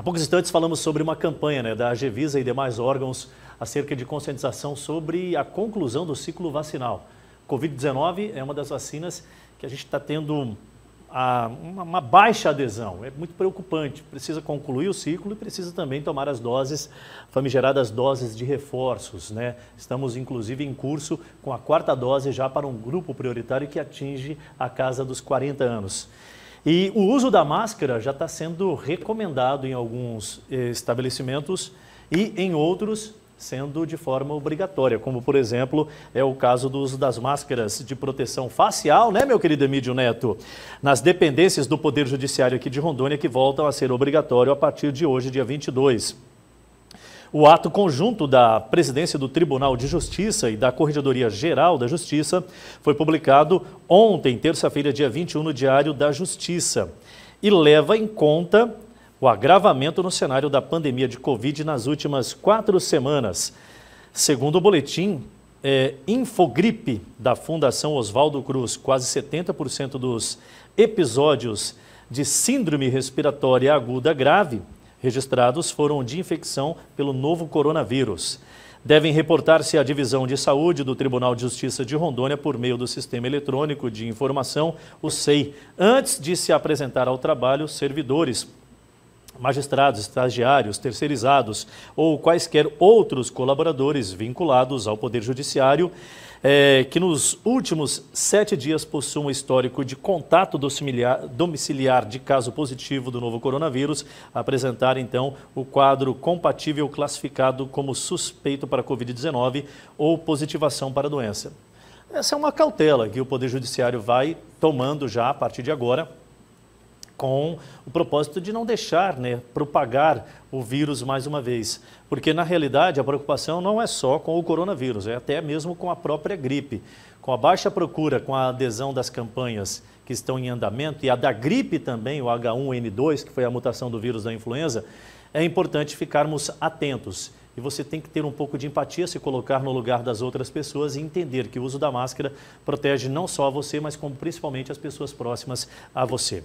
Há poucos instantes falamos sobre uma campanha né, da Agevisa e demais órgãos acerca de conscientização sobre a conclusão do ciclo vacinal. Covid-19 é uma das vacinas que a gente está tendo a, uma, uma, baixa adesão. É muito preocupante. Precisa concluir o ciclo e precisa também tomar as doses, famigeradas doses de reforços. Né? Estamos, inclusive, em curso com a quarta dose já para um grupo prioritário que atinge a casa dos 40 anos. E o uso da máscara já está sendo recomendado em alguns eh, estabelecimentos e em outros sendo de forma obrigatória, como por exemplo é o caso do uso das máscaras de proteção facial, né, meu querido Emílio Neto? Nas dependências do Poder Judiciário aqui de Rondônia que voltam a ser obrigatório a partir de hoje, dia 22. O ato conjunto da presidência do Tribunal de Justiça e da Corregedoria Geral da Justiça foi publicado ontem, terça-feira, dia 21, no Diário da Justiça, e leva em conta o agravamento no cenário da pandemia de Covid nas últimas quatro semanas. Segundo o boletim é, Infogripe da Fundação Oswaldo Cruz, quase 70% dos episódios de síndrome respiratória aguda grave registrados foram de infecção pelo novo coronavírus. Devem reportar-se à Divisão de Saúde do Tribunal de Justiça de Rondônia por meio do Sistema Eletrônico de Informação, o SEI, antes de se apresentar ao trabalho servidores, magistrados, estagiários, terceirizados ou quaisquer outros colaboradores vinculados ao Poder Judiciário é, que nos últimos sete dias possuam histórico de contato domiciliar de caso positivo do novo coronavírus, apresentar então o quadro compatível classificado como suspeito para a Covid-19 ou positivação para a doença. Essa é uma cautela que o Poder Judiciário vai tomando já a partir de agora com o propósito de não deixar né, propagar o vírus mais uma vez. Porque, na realidade, a preocupação não é só com o coronavírus, é até mesmo com a própria gripe. Com a baixa procura, com a adesão das campanhas que estão em andamento e a da gripe também, o H1N2, que foi a mutação do vírus da influenza, é importante ficarmos atentos. E você tem que ter um pouco de empatia, se colocar no lugar das outras pessoas e entender que o uso da máscara protege não só você, mas como principalmente as pessoas próximas a você.